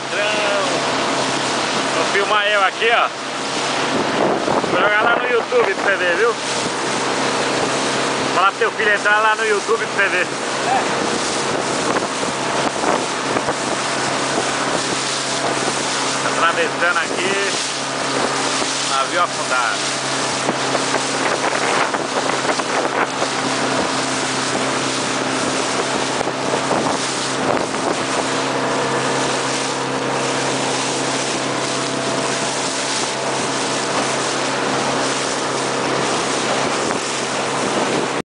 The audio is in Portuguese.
patrão. Vou filmar eu aqui, ó. Vou jogar lá no YouTube pra você ver, viu? Falar pro seu filho entrar lá no YouTube pra você ver. Atravessando aqui, navio afundado.